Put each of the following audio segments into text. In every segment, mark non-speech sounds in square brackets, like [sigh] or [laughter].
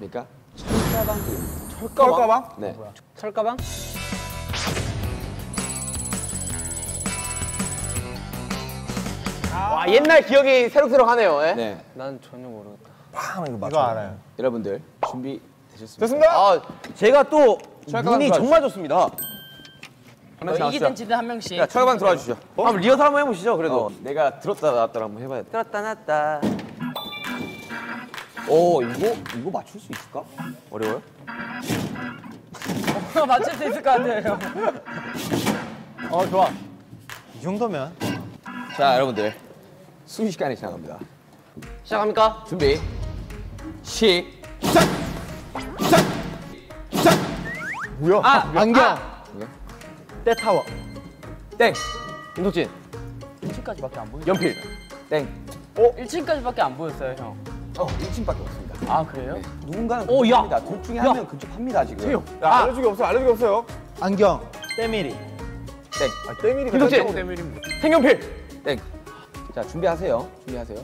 여러분 들어보셨습니까? 철가방? 네. 철가방? 와 옛날 기억이 새록새록하네요 예? 네. 난 전혀 모르겠다 이거 알아요. 여러분들 준비 되셨습니까? 됐습니다. 아 제가 또 철가방 눈이. 정말 좋습니다 이기든 지든 한 명씩. 야, 철가방 들어와 주시죠. 한번 리허설 한번 해보시죠 그래도 어, 내가 들었다 놨다 한번 해봐야 돼. 들었다 놨다 오, 이거 이거 맞출 수 있을까? 어려워요? 맞출 수 있을 것 같아요. 어 좋아 이 정도면 자, 여러분들 순식간에 시작합니다. 시작합니까? 준비. 시작. 시작. 시작. 뭐야? 아 안경 때타워. 땡. 김덕진 1층까지밖에 안 보여. 연필 땡. 1층까지밖에 안 보였어요, 형. 어, 1층밖에 없습니다. 아, 그래요? 누군가는 오, 야. 근접합니다. 둘 중에 한명 근접합니다, 지금. 야, 알려주기 없어요. 알려주기 없어요. 안경 때밀이 땡. 아, 때밀이가 김덕진 색연필 땡. 자, 준비하세요. 준비하세요.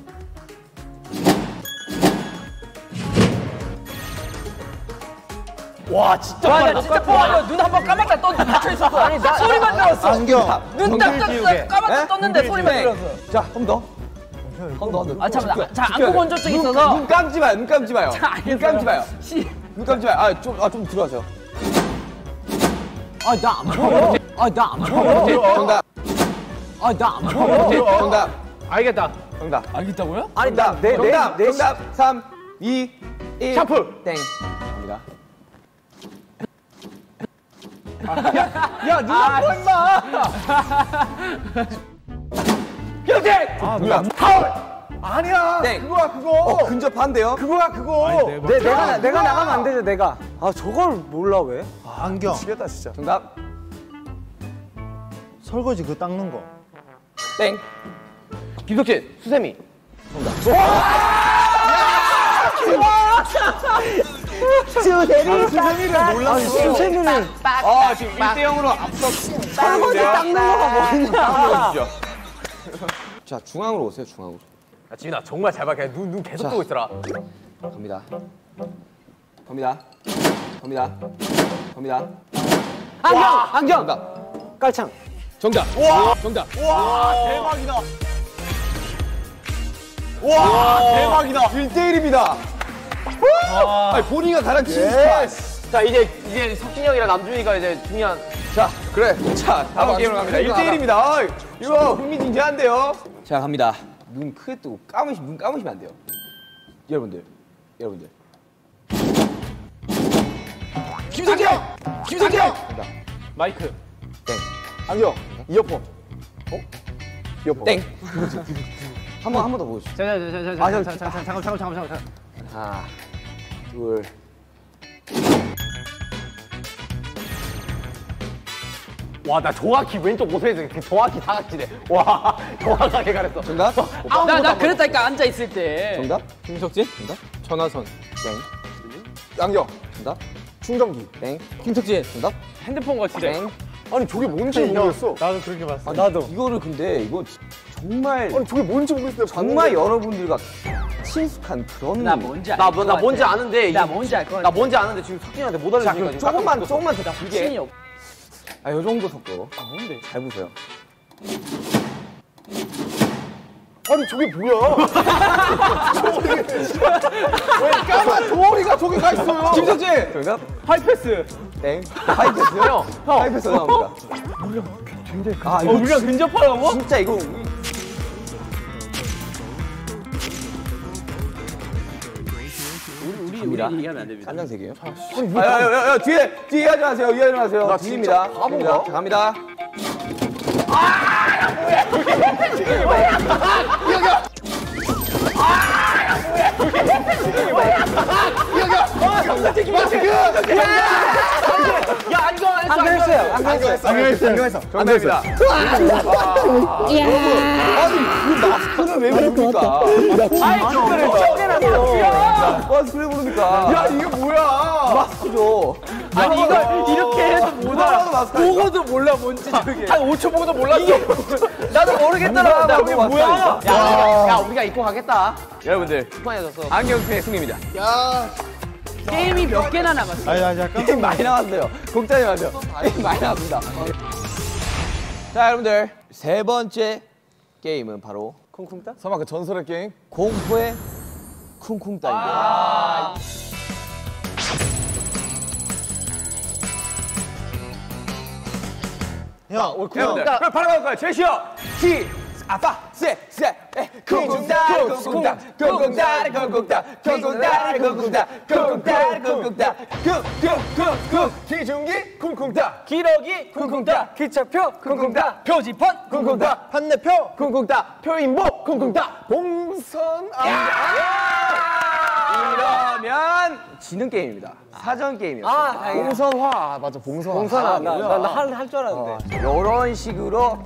와 진짜 와. 나 진짜 뽀눈한번 깜빡 떴 닫혀 있었어. 아니, 나 소리만 들었어. 안경 눈 딱 떴어. 깜빡 떴는데 소리만 땡. 들었어. 자, 한 번 더. 더. 아, 잠깐만. 자, 돼. 건조증 눈, 있어서. 눈 감지 마요. 눈 감지 마요. [laughs] 자, 눈 감지 마요. 씨. 눈 감지 마요. 아, 좀, 아, 좀 들어가세요. 아, 나안 보여. 아, 나안 보여. 정답. 아, 나안 보여. 정답. 알겠다 정답. 알겠다고요? 아니 나 내, 내, 정답. 내 정답. 3, 2, 1. 샴푸. 땡. 갑니다. 야 누가 뭐 임마 김덕진 아, 뭐야? 타월 아니야. 땡. 그거야, 그거. 어, 근접한데요? 그거야, 그거. 내, 내가 내가 나가면 안 되죠 내가 아 저걸 몰라 왜 안경 미치겠다, 진짜. 정답. 설거지 그 닦는 거 땡. 김덕진 수세미 수세미를 몰랐어. 수세미는 아, 지금 1대 0으로 앞서 설거지 닦는 거가 뭐냐. 자, 중앙으로 오세요, 중앙으로. 야 지민아 정말 잘 봐. 그냥 눈, 눈 계속 자. 뜨고 있어라. 갑니다. 갑니다. 갑니다. 갑니다. 안경! 안경! 정답. 깔창. 정답. 와! 정답. 와, 대박이다. 와, 대박이다. 1대1입니다. 아니, 본인가 가르치는 자 이제 이제 석진이 형이랑 남준이가 이제 중요한 자, 그래. 자, 다음 게임으로 갑니다. 1대1입니다. 이거 흥미진진한데요. 자, 갑니다. 눈 크게 뜨고 감으시, 눈 감으시면 안 돼요. 여러분들, 여러분들. 김석재! 정답. 마이크. 땡. 안경. 이어폰. 어? 이어폰. 땡. [laughs] 한 번, 한 번 더 보여주세요. 잠깐 잠깐 잠깐 잠깐 잠깐 잠깐. 하나, 둘. 와 나 정확히 왼쪽 모서에서 정확히 사각지대. 와 정확하게 가렸어. 정답. 나, 나 그랬다니까, 앉아 있을 때. 정답. 김석진? 정답. 전화선. 땡. 안경. 정답. 충전기. 땡. 김석진. 정답. 핸드폰 거치대. 땡. 아니, 저게 뭔지 모르겠어. 나도 그렇게 봤어 아 나도. 이거를 근데 이거 정말 아니, 저게 뭔지 모르겠어요. 정말 여러분들과 친숙한 그런 나 뭔지 알 나, 것 뭐, 나 뭔지. 아는데 나 이게- 뭔지 알것 나 같아. 뭔지 아는데 지금 석진이한테 못 자, 알려주니까 조금만 조금만 확신이 없. 아, 요 정도 속도 아, 뭔데? 잘 보세요 아니, 저게 뭐야? 저게. 왜 까만 도어리가 저기 가 있어요? 김석진! 정답 하이패스. 땡 하이패스요? 형. 하이패스 나옵니다 물량 굉장히 아 어, 근접하라고? 진짜 이거 갑니다. 우리 얘기하면 안 됩니다. 개요? 아, 야, 야, 야, 뒤에 뒤에 하지 마세요. 위에 하지 마세요. 나 뒤입니다. 진짜 바보인가? 뒤입니다. 자, 갑니다. 야 안경 안경 안경했어요. 안경했어 안경했어 정답입니다. 아니, 이 마스크를 왜 부릅니까? 아이 그래 쫓겨났어 마스크를 부릅니까? 야 이게 뭐야 마스크죠. 아니 이거 보고도 몰라 뭔지 저게 한 5초 보고도 몰랐어 나도 모르겠더라고 나 그게 뭐야? 야, 야, 우리가 입고 가겠다. 여러분들, 편해졌어. 안경팀의 승리입니다. 게임이 몇 개나 남았어 아니 아니 깜짝 게임 많이 나왔어요. 국장님 하세요. 게임 많이 나왔습니다. 자, 여러분들 세 번째 게임은 바로 설마 그 전설의 게임? 공포의 쿵쿵따입니다. 형 여러분들, 그럼 바로 가볼까요? 제시어 시 아빠 세세 쿵쿵따 쿵쿵따 쿵쿵따 쿵쿵따 쿵쿵따 쿵쿵따 쿵쿵따 쿵쿵따 쿵쿵쿵쿵 기중기 쿵쿵따 기러기 쿵쿵따 기차표 쿵쿵따 표지판 쿵쿵따 판내표 쿵쿵따 표인복 쿵쿵따 봉선 이러면 지는 게임입니다. 사전 게임이었어요. 아 다행이다. 봉선화. 아, 맞아 봉선화. 봉선아 아, 뭐야. 나할줄 알았는데. 이런 식으로.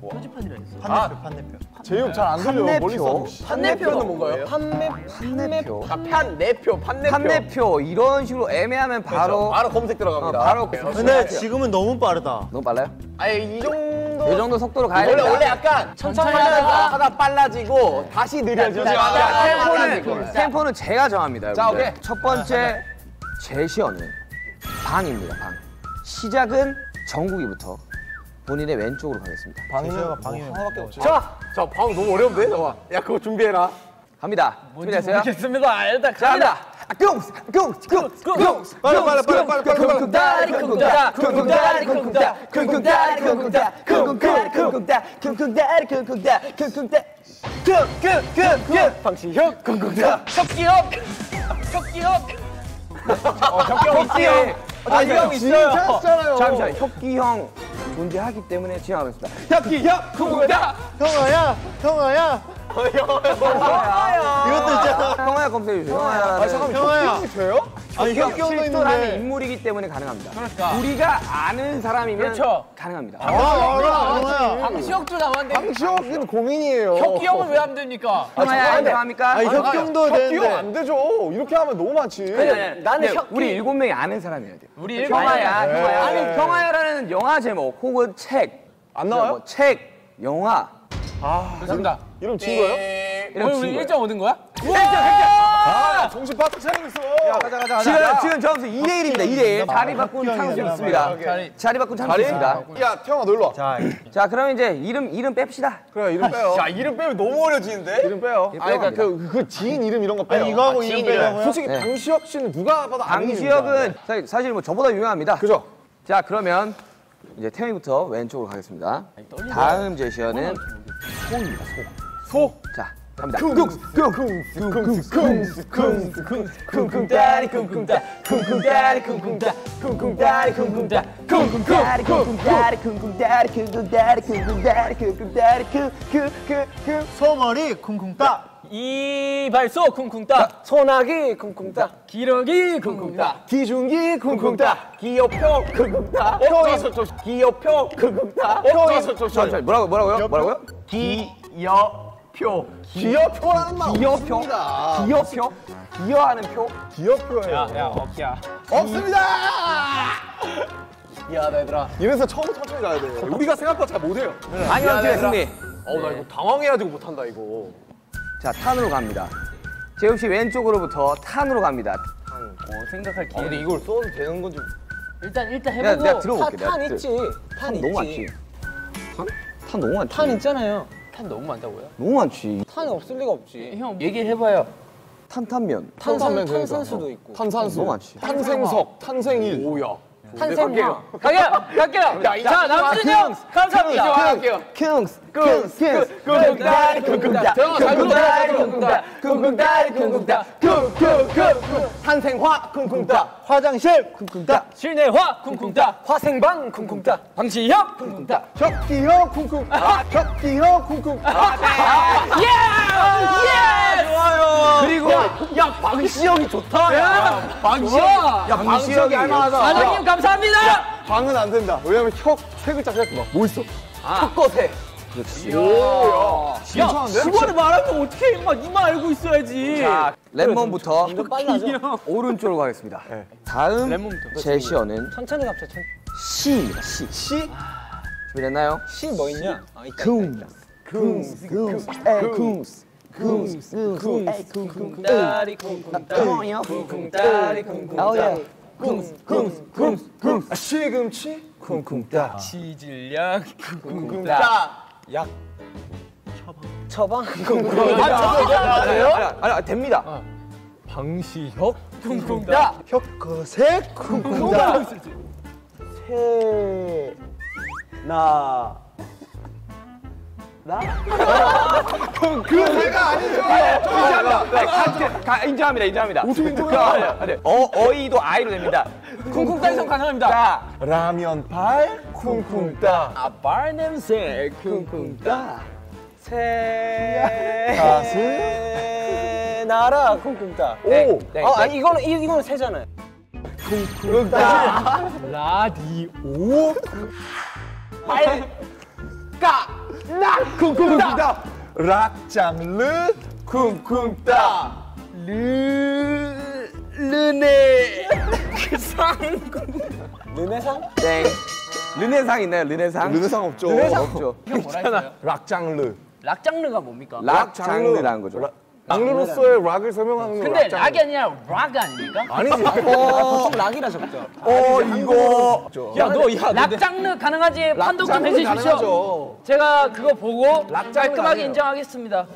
판내표 판내표 제이홉 잘안 들려 판내표. 멀리서. 판내표는 뭔가요? 판매 판매표, 판내표, 판내표. 판매표. 이런 식으로 애매하면 바로 바로 검색 어, 들어갑니다. 바로 근데 지금은 너무 빠르다. 너무 빨라요? 아니, 이 정도. 이 정도 속도로 가야 원래. 원래 약간 천천히 하다가 하다 빨라지고 다시 느려지고. 템포는, 템포는 제가 정합니다. 자, 여러분들. 오케이. 첫 번째 제시어는 방입니다. 방. 시작은 정국이부터 본인의 왼쪽으로 가겠습니다. 제시어가 방이면 자, 자, 방 너무 어려운데? 잠깐만. 야, 그거 준비해라. 갑니다. 준비됐어요? 모르겠습니다 일단 자, 갑니다. 꿍! 꿍! 꿍! 꿍! 빨리 빨리 빨리 빨리 빨리 빨리 쿵쿵따리 쿵쿵따 쿵쿵따리 쿵쿵따 쿵쿵따리 쿵쿵따 쿵쿵따리 쿵쿵따 쿵쿵따리 쿵쿵따 쿵쿵따 쿵쿵쿵쿵 방시혁, 쿵쿵따. 혁기혁 혁기혁 혁기형 아 이거 있어요 잠시만 혁기형 존재하기 때문에 진행하겠습니다 혁기형 쿵쿵따 형아야 형아야 이것도 있잖아. 형아야 검색해 주세요. 형아야. 아 잠깐만. 형아야. 돼요? 아니 실존하는 있는데. 인물이기 때문에 가능합니다. 우리가 아는 사람이면 그렇죠. 가능합니다. 아 알아 알아 방시혁도 나왔는데. 방시혁이는 고민이에요. 혁기 형은 왜 안 됩니까? 형아야 인정합니까? 아니 혁경도 혁기형 되는데. 안 되죠. 이렇게 하면 너무 많지. 나는 우리 일곱 명이 아는 사람이어야 돼요. 우리 일곱 형아야, 명이야. 형아야. 아니, 형아야라는 영화 제목 혹은 책. 안 나와요? 뭐 책, 영화. 그렇습니다 이름 진 거예요? 이런 오늘 우리 친구예요. 1점 얻은 거야? 아 정신 바짝 차리고 있어 가자 가자 지금, 지금 점수 2대 1입니다, 2대 1. 자리 바꾼 찬스 나만. 있습니다. 자리. 자리 바꾼 찬스 있습니다. 야 태형아 놀러 와 자 자, 그러면 이제 이름, 이름 뺍시다. 그래 이름 빼요 야, 이름 빼면 너무 어려지는데? 이름 빼요 이름 빼요, 그러니까 그, 그 지인 이름 이런 거 빼요 아니 이거 하고 아, 이름. 빼라고요? 솔직히 네. 방시혁 씨는 누가 봐도 아는 방시혁은 이름이다. 사실- 사실 뭐 저보다 유명합니다. 그죠? 자, 그러면 이제 태형이부터 왼쪽으로 가겠습니다. 다음 제시어는 소입니다, 소. 소. 자, 갑니다. 쿵쿵따리 쿵쿵따 쿵쿵따리 쿵쿵따 쿵쿵따리 쿵쿵따 쿵쿵따리 쿵쿵따리 쿵쿵따리 쿵쿵따리 쿵쿵따리 쿵쿵따리 쿵쿵쿵쿵 소머리 쿵쿵따 이발소 쿵쿵따 소나기 쿵쿵따 기러기 쿵쿵따 기중기 쿵쿵따. 기어표 쿵쿵따. 표에서 기어표 쿵쿵따. 표에서 잠시만요. 뭐라고 뭐라고요? 뭐라고요? 기여표. 기어표라는 말 기어표? 없습니다. 기어표? 기여하는 표? 기어표예요 야 어깨야 없습니다 미안하다, 얘들아. 이래서 처음 천천히 가야 돼 우리가 생각보다 잘 못해요. 아니요, 팀의 승리. 어, 나 이거 당황해가지고 못한다, 이거. 자, 탄으로 갑니다. 재욱 씨 왼쪽으로부터 탄으로 갑니다. 어, 생각할 아, 근데 기회 이걸 써도 되는 건지. 일단 일단 내가- 해보고 내가 들어볼게, 탄, 탄 내가 있지 탄탄 있지 너무 많지. 탄? 탄 너무 많지. 탄 있잖아요 탄 너무 많다고요? 너무 많지. 탄 없을 리가 없지 형 얘기해봐요 탄탄면. 탄산, 탄산면 그러니까. 탄산수도 있고 탄산수 너무 많지. 탄생석 탄생일 오야 탄생화 갈게요 갈게요 자 남준이 형 감사합니다. 쿵스, 쿵쿵따리 쿵쿵따, 쿵쿵따리 쿵쿵따, 쿵쿵따리 쿵쿵따, 쿵쿵쿵쿵. 탄생화 쿵쿵따. 화장실 쿵쿵따 실내화 쿵쿵따 화생방 쿵쿵따 방시혁 쿵쿵따 혁기형 쿵쿵 혁기형 쿵쿵 예! 예! 좋아요 그리고 야 방시 형이 좋다. 야 방시 형. 야 방시 형이 할만하다. 사장님 감사합니다. 방은 안 된다. 왜냐면 혁세 글자 생각해 봐. 뭐 있어? 턱겉에. 야, 수번에 말하면 어떻게 임마 니만 알고 있어야지. 자, 랩몬부터 오른쪽으로 가겠습니다. 다음 제시어는 천천히 갑시다. 천... 시입니다. 시. 시? 준비됐나요? 시 뭐 있냐? 쿵쿵따리 쿵쿵따리 쿵쿵따리 쿵쿵따리 아, 시금치? 쿵쿵따. 치질량 쿵쿵따 처방 아니, 아니, 아니, 됩니다. 방시혁. 쿵쿵따 혁거색 쿵쿵따. 세. 나. 그 새가 아니죠. 인정합니다. 인정합니다. 인정합니다. 어떻게 인정해요? 아, 네. 어, 어이도 아이로 됩니다. 쿵쿵따리성 가능합니다. 자, 라면 발 쿵쿵 따. 아발 냄새 쿵쿵 따 새 가슴. 나라 쿵쿵 따 오. 네, 네, 아, 네. 아니 이거는 이, 이거는 새잖아요. 라디오. 쿵쿵 따. 락장르 쿵쿵 따. 르 르네 르네상? 땡. 르네상 있나요? 르네상? 르네상 없죠. 없죠. 형 뭐라 했어요? 락장르. 락 장르가 뭡니까? 락 장르라는 거죠. 락- 장르로서의 락을 설명하는 거. 근데 락이 아니라 록 아닙니까? 아니지. 보통 락이라 적죠. 어 이거. 야, 너, 야, 락 장르 가능하지? 판독 좀 해주십시오. 제가 그거 보고 락 깔끔하게. 인정하겠습니다.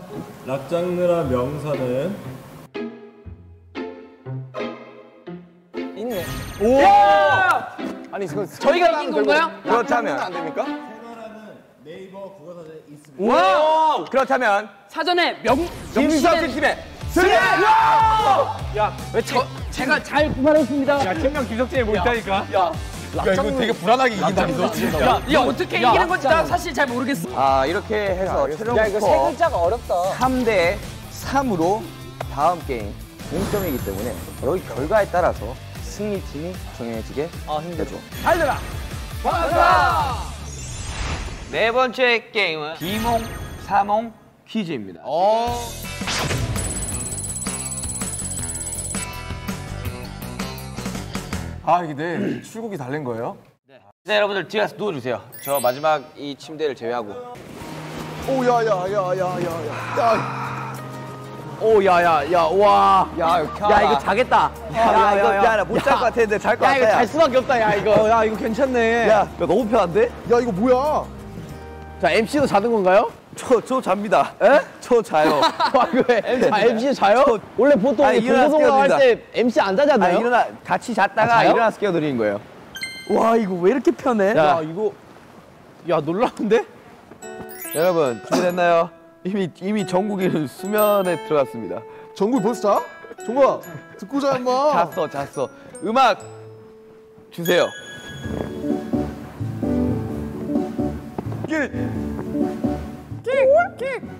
락 장르라 명사는 있네. 아니 그 저희가 이긴 건가요? 그렇다면. 안 됩니까? 네이버 국어사전에 있습니다. 와! 그렇다면 사전에 명, 김수석 명시된 팀의 승리! 왜 저, 제가 잘 구말했습니다. 팀명 김석진이 뭐 있다니까. 야 이거 되게 불안하게 이긴다 너. 야, 야, 어떻게 이기는 건지 나 사실 잘 모르겠어. 아, 이렇게 해서 최종 스코어 글자가 어렵다. 3대 3으로 다음 게임 동점이기 때문에 여기 결과에 따라서 승리팀이 정해지게 되죠. 달려라! 네 번째 게임은 비몽 사몽 퀴즈입니다. 아 이게 내 출국이 달린 거예요? 네, 여러분들 뒤에 가서 누워주세요. 저 마지막 이 침대를 제외하고. 오야야야야야야. 오 야야 야 와. 야, 야 이거 자겠다. 야, 이거 야, 못잘 것 같았는데 잘것야 같아. 이거 잘 수밖에 없다 야 이거. 야 이거 괜찮네. 야, 너무 편한데? 야 이거 뭐야? 자 MC도 자는 건가요? 저, 저 잡니다. 에? 저 자요. [laughs] 아 왜? [laughs] 아 MC 자요? 원래 보통 깨워드립니다. 할때 MC 안 자지 아? 일어나, 같이 잤다가 아? 일어나서 깨워드리는 거예요. 와, 이거 왜 이렇게 편해? 야 이거 야 놀라운데? 여러분, 준비됐나요? 이미, 이미 전국이 수면에 들어갔습니다. 정국이 벌써 자? 정국아 듣고 자 임마. [laughs] 잤어, 잤어. 음악 주세요. 멋진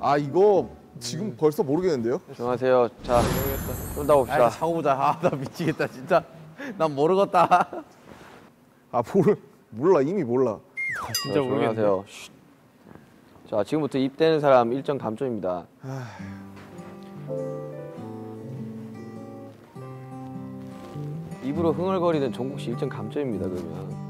아 이거 지금 벌써 모르겠는데요? 안녕하세요. 자, 좀더 봅시다. 아 자고 보자. 아 나 미치겠다 진짜. 난 모르겠다. 아 모르 몰라 이미 몰라. 진짜 모르겠어요. 자, 지금부터 입되는 사람 일정 감점입니다. 입으로 흥얼거리는 종국 씨 일정 감점입니다. 그러면.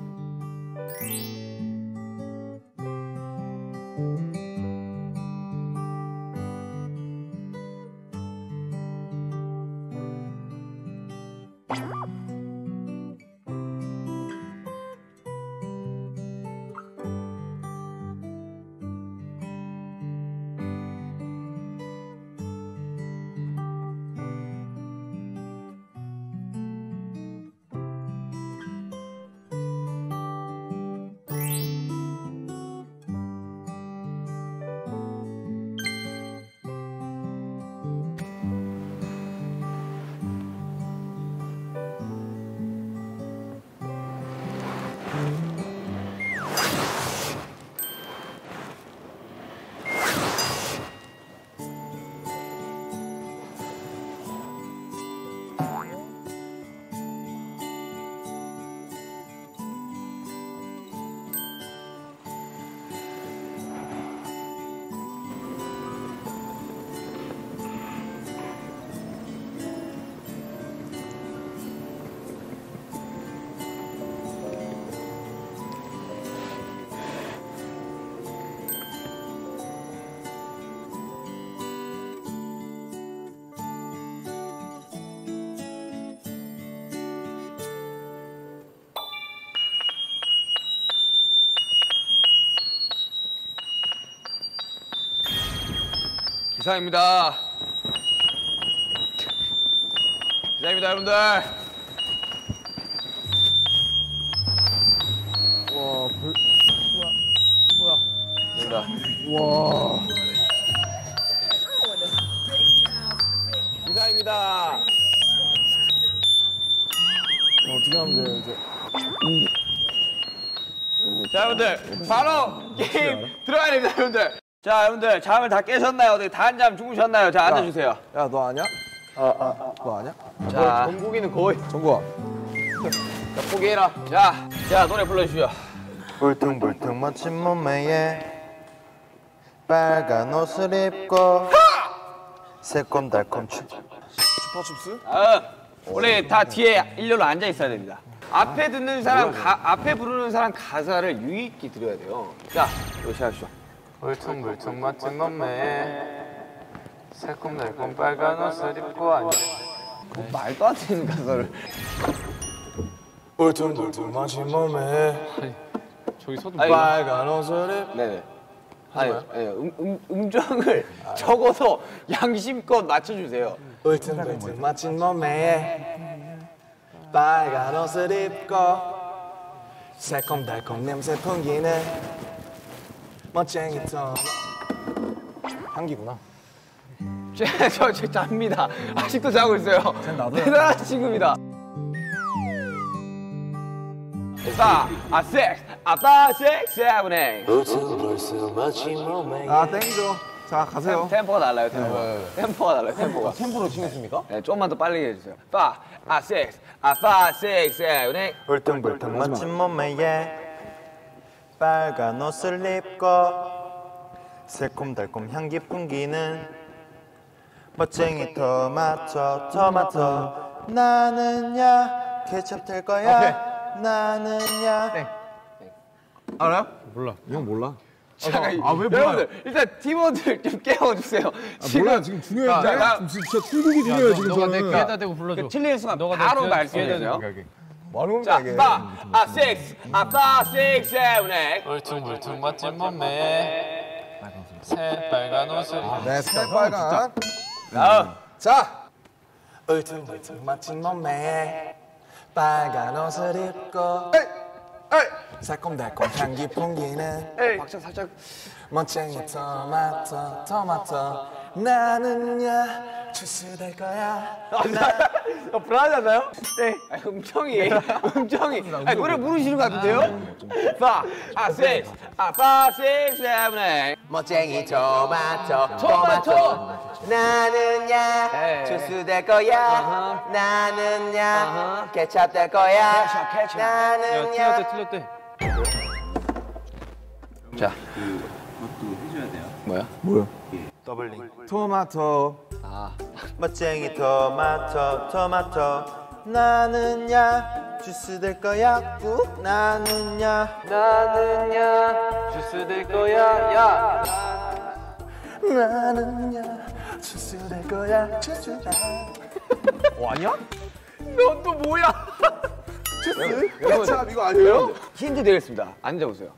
이상입니다. 이상입니다, 여러분들. 와, 불, 뭐야, 뭐야. 와. 이상입니다. 어떻게 하면 돼요 이제? 자, 여러분들, 바로 게임 들어가야 됩니다, 여러분들. 자, 여러분들, 잠을 다 깨셨나요? 어디 다 한잠 주무셨나요? 자, 앉아주세요. 야 너 아냐? 너 아냐? 자, 정국이는 거의 정국아. 자, 포기해라. 자, 자, 노래 불러주시오. 울퉁불퉁 멋진 몸매에 빨간 옷을 입고 새콤달콤 추 Chupa Chups? 아, 원래 다 뒤에 일렬로 앉아 있어야 됩니다. 앞에 듣는 사람, 가, 앞에 부르는 사람 가사를 유의있게 들어야 돼요. 자, 이거 시작하시죠. 울퉁불퉁 멋진 몸매에 새콤달콤 빨간 옷을 입고 앉아 말도 안 되는 가사를. 울퉁불퉁 멋진 몸에 아니, 빨간 옷을 입. 네네. 아니, 아니 음, 음, 음정을 적어서 양심껏 맞춰주세요. 울퉁불퉁 멋진 몸에 빨간 옷을 입고 새콤달콤 냄새 풍기는 멋쟁이 토마 향기구나. 저, 저, 저 잡니다. 아직도 자고 있어요. 대단한 친구입니다. 사, 아, 섹스, 아빠, 섹스, 세븐, 에잇. 아 땡겨. 자 가세요. 템포가 달라요, 템포가. 템포가 달라요, 템포가. 템포로 치겠습니까? 네, 조금만 더 빨리 해주세요. 파, 아, 섹스, 아빠, 섹스, 세븐, 에잇. 울퉁불퉁 멋진 몸매에 빨간 옷을 입고 새콤달콤 향기 풍기는 멋쟁이 토마토 토마토 나는야 케첩 될 거야 나는야 알아요? 이건 몰라. 잠깐, 아, 왜 몰라요? 여러분들, 일단 팀원들 좀 깨워주세요. 몰라 지금 중요해. 자, 나- 지금 진짜 출국이 중요해 지금 저는. 귀에다 대고 불러줘. 그 틀리는 순간 바로 말씀해주세요. 뭐하는 자, 파, 아, 섹스, 아빠, 섹스, seven, eight. 울퉁불퉁 멋진 몸매에 새빨간 옷을. 네, 새빨간. 다음. 자. 울퉁불퉁 멋진 몸매에 빨간 옷을 입고. 새콤달콤 향기 풍기는. 박자 살짝. 멋쟁이 토마토 토마토. 나는야 주스 될 거야 어, 불안하잖아요? 네. 아, 음정이, 음정이. 아, 노래 부르시는 것 같은데요? 파, 아, 섹스, 아빠, 섹스, 세븐, 에잇. 멋쟁이 토마토 토마토. 나는야 네. 주스 될 거야 나는야 케첩 될 거야 나는야 틀렸대. 자. 뭐야? 더블링 토마토 멋쟁이 토마토 토마토 나는야 주스 될 거야 꾹 나는야 나는야 주스 될 거야 야 나는야 주스 될 거야 주스 넌 또 뭐야? 케찹 이거 아니에요? 힌트 드리겠습니다. 앉아보세요.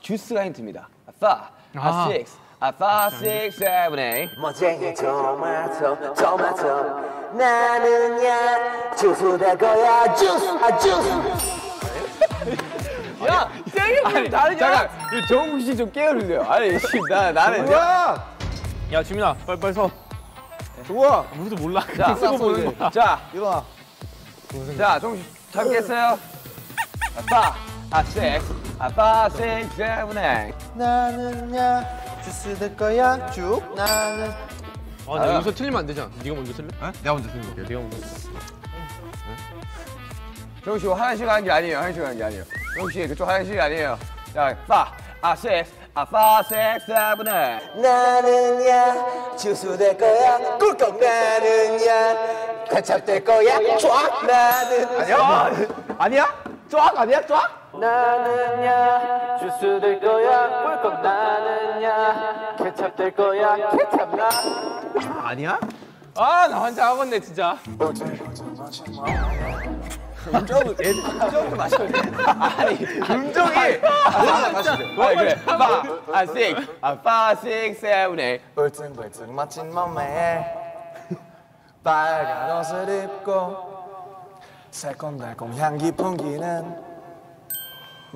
주스가 힌트입니다. 아빠, 아, 섹스, 아빠, 섹스, 세븐, 에잇. 멋쟁이 토마토 토마토 나는야 주스 될 거야 주스 아 주스 야, 땡이 다르냐? 잠깐, 이 정국 씨 좀 깨워주세요. 아니, 씨, 나, 나는. 뭐야 야 지민아 빨리 빨리 서. 좋아 아무도 몰라. 자, 쓰고 보는 거야. 자, 일어나 자, 정국 씨, 잠겠어요? 아빠, 아, 섹스, 아빠, 섹스, 세븐, 에잇. 나는야 주스 될 거야 쭉 나는 아, 나 여기서 틀리면 안 되잖아. 네가 먼저 틀래? 내가 먼저 틀는 거야. 네가 먼저. 정국 씨, 화장실 가는 게 아니에요. 화장실 가는 게 아니에요. 정국 씨, 그쪽 화장실이 아니에요. 자, 빠, 아, 섹스, 아빠, 섹스, 세븐, 에잇. 나는야 주스 될 거야 꿀꺽 나는야 케첩 될 거야 쫙 나는 아니야? 아니야? 쫙 아니야? 쫙? 나는야 주스 될 거야 꿀꺽 나는야 케찹 될 거야 케찹 나 아니야? 아, 나 혼자 하겠네, 진짜. 음정을 음정도 마셔야 돼. 아니 음정이 아 마시죠. 아 그래. 파, 아 six, 아 five, six, seven, eight. 울퉁불퉁 멋진 몸매에 빨간 옷을 입고 새콤달콤 향기 풍기는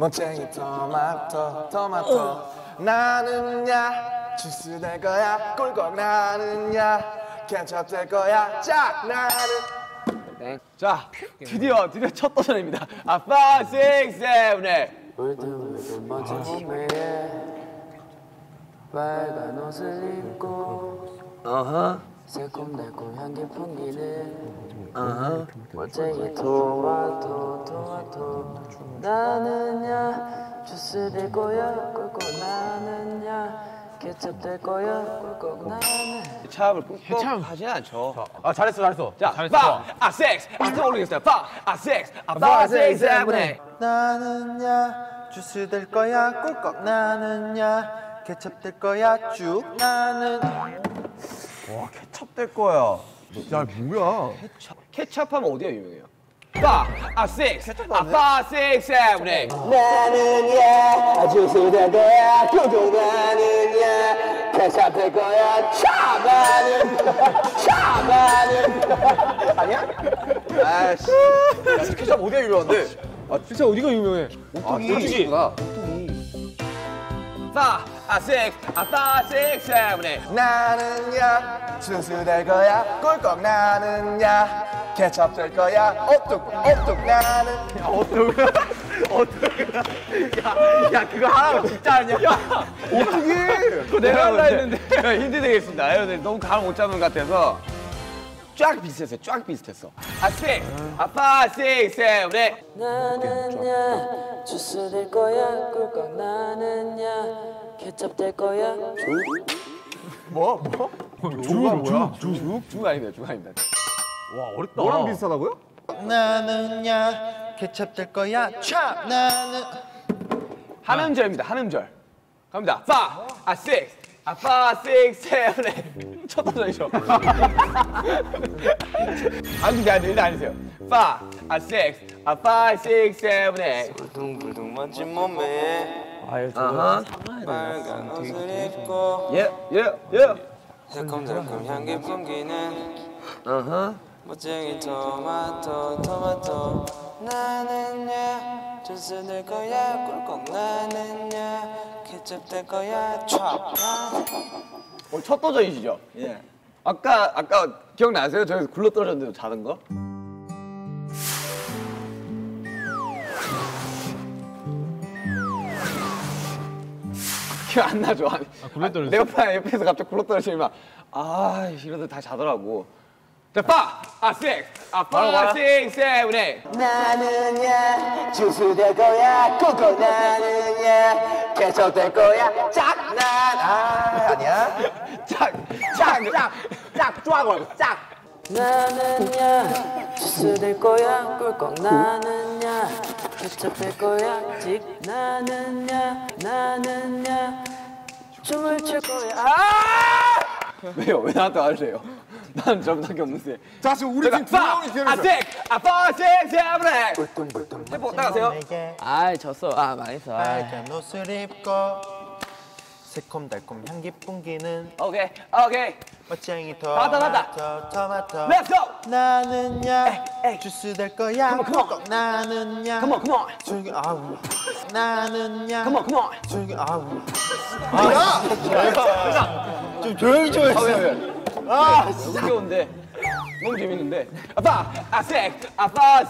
멋쟁이 토마토 토마토. 나는 야 주스 될 거야. 꿀꺽 나는 야 케첩 될 거야. 짝 나는. 자 드디어 드디어 첫 도전입니다. 아 five, six, seven, eight. 울퉁불퉁 멋진 몸매에 빨간 옷을 입고 새콤달콤 향기 풍기는 멋쟁이 토마토 토마토 나는야 주스 될 거야 꿀꺽 나는야. 케첩 될 거야 꿀꺽 나는. 차압을 꾹꾹 하진 않죠. 아 잘했어 잘했어. 자, five, 아 six, 아 떠올리겠어요. five, 아 six, 아 five, six, seven, eight. 나는야 주스 될 거야 꿀꺽 나는야. 케첩 될 거야 쭉 나는 첩될 거야. 야 뭐야? 케첩하면 어디가 유명해요? five, 아 six, 아 five, six, seven, eight. 나는 야 주스 될 거야 꿀꺽 나는야 케첩 될 거야 차 나는 차 나는 아니야? 아씨, 야, 케첩 어디가 유명한데? 아 진짜 어디가 유명해? 아, 오뚜기구나. five, 아 six, 아 five, six, seven, eight. 나는야 주스 될 거야 꿀꺽 나는야 케첩 될 거야 오뚝 오뚝 나는 야 [laughs] 그거 하라고 진짜 아니야? 그거 내가 한다 했는데 [laughs] 힌트 되겠습니다. 여러분들 너무 감을 못 잡는 것 같아서 쫙 비슷했어요. 쫙 비슷했어. 아 six, 아 five, six, seven, eight. 나는야 주스 될 거야 꿀꺽 나는야 케첩 될 거야 조가 뭐야? 쭉, 쭉 아닙니다. 쭉 아닙니다. 너랑 비슷하다고요? 나는야 케첩 될 거야 차 나는 한 음절입니다. 한 음절. 갑니다. five, 아 six, 아 five, six, seven, eight. 첫 도전이죠. [laughs] 아니, 아니, 일단 아니세요. five, 아 six, 아 five, six, seven, eight. 둥글둥 멋진 몸매에 아하. 빨간 옷을 입고 예, 예, 예. 새콤달콤 향기 풍기는 아하. 멋쟁이 토마토 토마토 나는야 주스 될 거야 꿀꺽 나는야 케첩 될 거야 촥 오늘 첫 도전이시죠? 예. 아까 아까 기억나세요? 저기서 굴러 떨어졌는데 자는 거? 기억 안 나죠? 아니, 굴러 떨어졌어? 내 옆에 옆에서 갑자기 굴러 떨어지면 아 이러다 다 자더라고. 자, 파, 아, six, 아, five, six, seven, eight. 나는야 주스 될 거야 꿀꺽 나는야 케첩 될 거야 짝 난 아 아니야 [laughs] 짝, 짝, 짝, 짝, 쫙 말고 짝. 나는야 주스 될 거야 꿀꺽 나는야 될 거야 직 나는야 나는야 춤을 출 거야 아! 왜요? 왜 나한테 화를 내요? 난 저보다밖에 없는데. 자 지금 우리 팀두 명이 아, 기다렸어. six, 아, five, six, seven, eight. 해보 나가세요. 아 졌어. 아 망했어. 아. 빨간 옷을 입고 새콤달콤 향기 풍기는 오케이, 오케이. 멋쟁이 토마토 토마토 Let's go. 나는야 주스 될 거야 Come on, come on. 나는야 Come on, come on. 줄기 아우 나는야 Come on, come on. 줄기 아우 아좀 조용히 좀 아, 왜, 왜? 아, 너무 귀여운데. 너무 재밌는데. 아빠, 아, six, 아빠.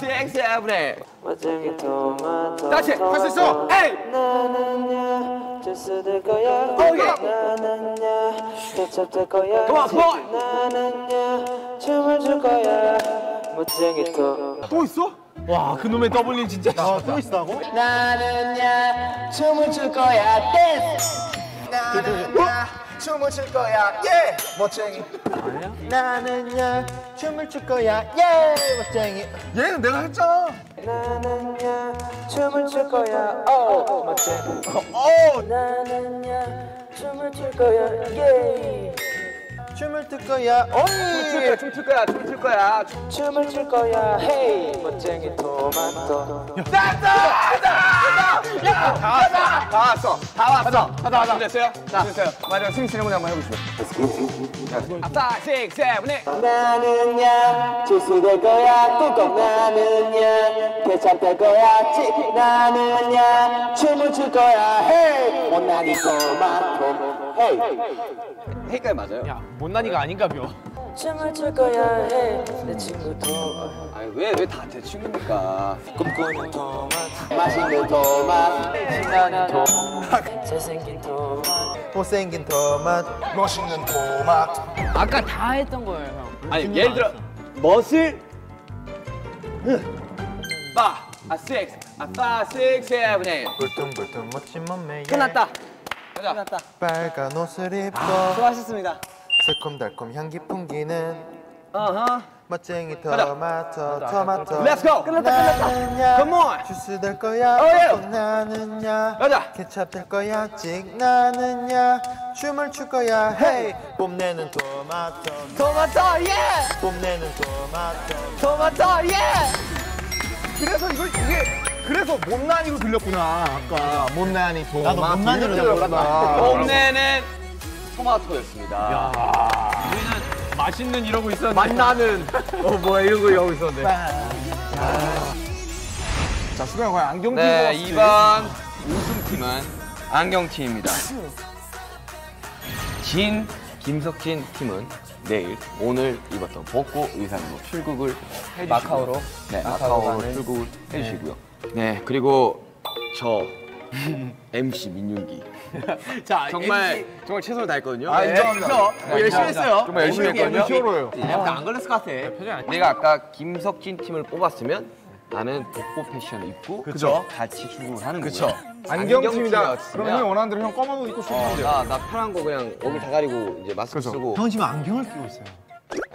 멋쟁이 토마토 다시, 할수 있어. 에이. 나는야 주스 될 거야 오케이. 나는야 케첩 될 거야 Come on, come on. 나는야 춤을 출 거야 멋쟁이 토또 있어? 와 그놈의 더블린 진짜. 아또 있다고? 나는야 춤을 출 거야 댄스 나는야 춤을 출 거야. 예! 멋쟁이. 나는야 춤을 출 거야. 예! 멋쟁이. 얘는 내가 했잖아. 나는야 춤을 출 거야. 어 멋쟁이. 어. 나는야 춤을 출 거야. 예 춤을 출 거야 오이 춤출 거야 춤출 거야 춤을 출 거야 헤이. 멋쟁이 토마토. 다 왔어. 다 왔어. 하다 하다 됐어요? 자 됐어요. 마지막 스윙 세레모니 한번 해보시죠. 아싸 식 세븐에 나는야 주스될 거야 꿀꺽 나는야 개찹될 거야 찌 나는 야 춤을 출 거야 헤이. 못난이 토마토 헤이 헤이까지 맞아요? 못난이가 아닌가벼. 춤을 출 거야 헤이 내 친구 토마토 아니 왜왜 다 제 친구입니까? 꿈꾸는 토마토 맛있는 토마토 신나는 토마토 잘생긴 토마토 못생긴 토마토 멋있는 토마토 아까 다 했던 거예요 형. 아니 예를 들어 멋을? 빠, 아 six, 아 five, six, seven, eight. 불퉁불퉁 멋진 몸매에. 끝났다 가자 빨간 옷을 입고 수고하셨습니다. 새콤달콤 향기 풍기는 어허. 멋쟁이 토마토 토마토. Let's go. 끝났다 나는야 Come on. 주스 될 거야 Oh, yeah. 나는야 가자. 케찹 될 거야 찍 나는야 춤을 출 거야 헤이 뽐내는 토마토. 토마토 예 뽐내는 토마토. 토마토 예 그래서 이거 이게 그래서 못난이로 들렸구나 아까. 못난이 도 나도 못난이로 들렸구나. 봄내는 토마토였습니다. 맛있는 이러고 있었는데. 만나는. [laughs] 어 뭐야 이런 거 이러고 있었는데. 자 수경아 과연 안경 네 끼고 이번 우승팀은 안경팀입니다. 진 김석진 팀은 내일 오늘 입었던 복고 의상으로 출국을 마카오로? 네 마카오로 출국을 해주시고요 네 그리고 저 [laughs] MC 민윤기. [laughs] 자, 정말 정말 최선을 다했거든요. 아 인정합니다. 네, 열심히 했어요. 정말 열심히 했거든요. 히어로예요 약간 안 걸렸을 것 같아. 안 내가 아까 김석진 팀을 뽑았으면 나는 복고 패션을 입고 그쵸. 같이 출국을 하는 그쵸. 거예요. 안경 팀이다. 안경팀이었으면 그럼 형이 원하는 대로 형 검은 옷 입고 출근하면 돼요 나, 나 편한 거 그냥 얼굴 다 가리고 이제 마스크 그죠. 쓰고. 형 지금 안경을 끼고 있어요.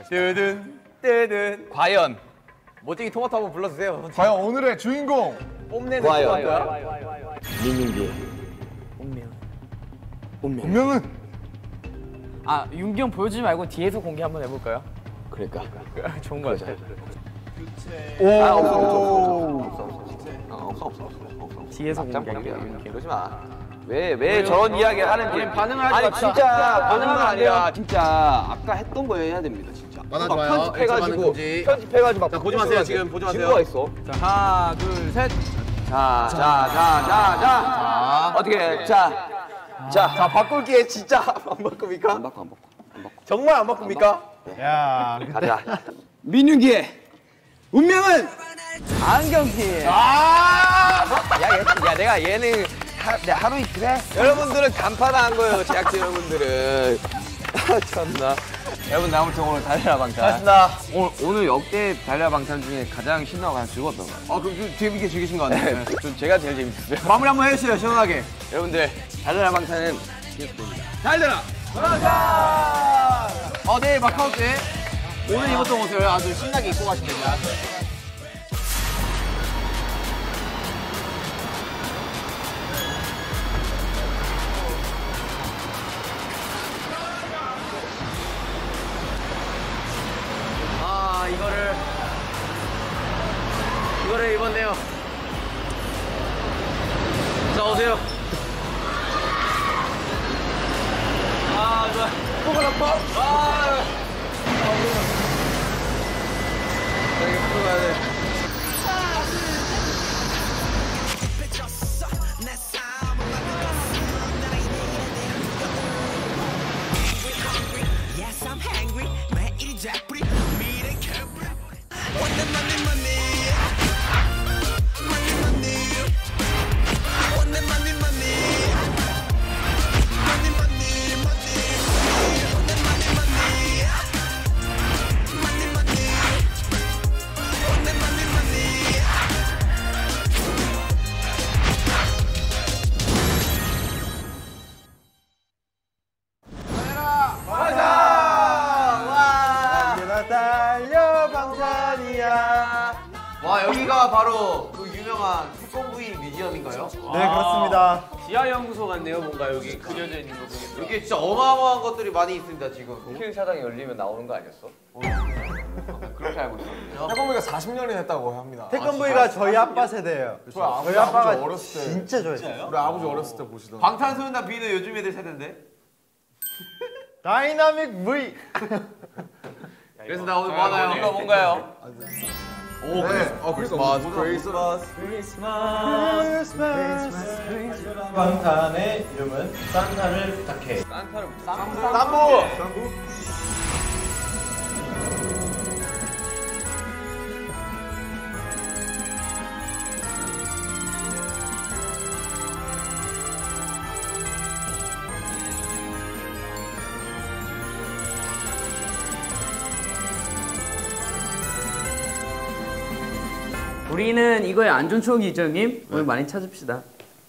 뜨든 뜨든 과연 멋쟁이 토마토 한번 불러주세요. 과연 오늘의 주인공? 뽐내는 과연 민윤기 분명은? 아 윤기 형 보여주지 말고 뒤에서 공개 한번 해볼까요? 그러니까. [laughs] 좋은 거 같아요. 아 없어 없어 없어 없어 없어 없어 없어 없어. 뒤에서 막장 공개 볼게요 그러지 마 왜 왜 저런 이야기 하는지. 반응을 하지 아니 맙시다. 진짜 반응은 아니라 진짜 아까 했던 거 해야 됩니다 진짜 만화 막 좋아요. 편집해가지고 편집해가지고 막 보지 마세요 지금 보지 마세요 증거가 있어 자, 하나, 둘, 셋. 자, 자, 자, 자, 자. 어떻게, 자. 자, 자, 바꿀게, 진짜. 안 바꿉니까? 안 바꿔, 안 바꿔. 안 바꿔. 정말 안 바꿉니까? 야 가자. 민윤기의 운명은 안경팀. 아! 야, 얘, 야, 내가 얘는 하, 내가 하루 이틀 해? 여러분들은 간판한 거예요, 제작진 여러분들은. 아, [laughs] 참나. 여러분, 아무튼 오늘 달려라 방탄. 고맙습니다. 오늘, 오늘 역대 달려라 방탄 중에 가장 신나고 가장 즐거웠던 거. 아, 그럼 좀 재밌게 즐기신 거 같아요. 네, 좀 제가 제일 재밌었어요. [laughs] 마무리 한번 해주세요, 시원하게. 여러분들, 달려라 방탄은 계속됩니다. 달려라! 어, 내일 마카오 때 오늘 입었던 옷을 아주 신나게 입고 가시면 됩니다. 이 있습니다 지금. 국회의사당이 열리면 나오는 거 아니었어? 그렇게 알고 있었는데. 태권브이가 40년이 됐다고 합니다. 태권브이가 저희 아빠 세대예요. 저희 아빠가 어렸을 때 진짜 좋아했어요. 우리 아버지 어렸을 때 보시던. 방탄소년단 V는 요즘 애들 세대인데. Dynamic V. 그래서 나 오늘 뭐 하나요? 이거 뭔가요? 오 크리스. 어 크리스마스. 크리스마스. 방탄의 이름은 산타를 부탁해. 쌈부. 우리는 이거에 안 좋은 추억이 있죠, 형님? 오늘 많이 찾읍시다.